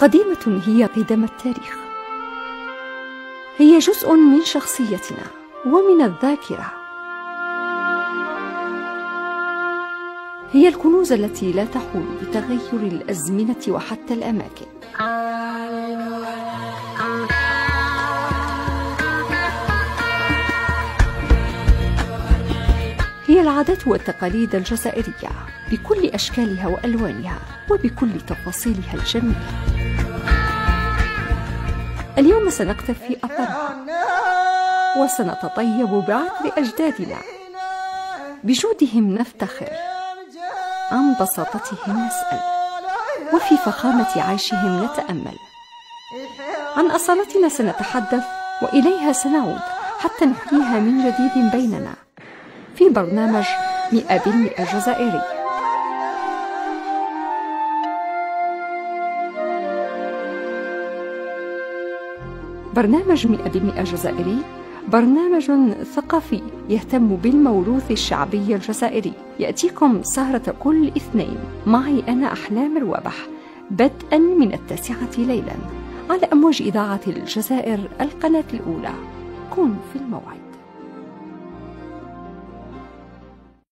قديمة هي قدم التاريخ. هي جزء من شخصيتنا ومن الذاكرة. هي الكنوز التي لا تحول بتغير الأزمنة وحتى الأماكن. هي العادات والتقاليد الجزائرية بكل أشكالها وألوانها وبكل تفاصيلها الجميلة. اليوم سنقتفي أثرها وسنتطيب بعطر أجدادنا بجودهم نفتخر عن بساطتهم نسأل وفي فخامة عيشهم نتأمل. عن أصالتنا سنتحدث وإليها سنعود حتى نحييها من جديد بيننا في برنامج مئة بالمئة جزائري. برنامج مئة بالمئة جزائري برنامج ثقافي يهتم بالموروث الشعبي الجزائري. يأتيكم سهرة كل اثنين. معي أنا أحلام الوبح بدءا من التاسعة ليلا. على أمواج إذاعة الجزائر القناة الأولى. كونوا في الموعد.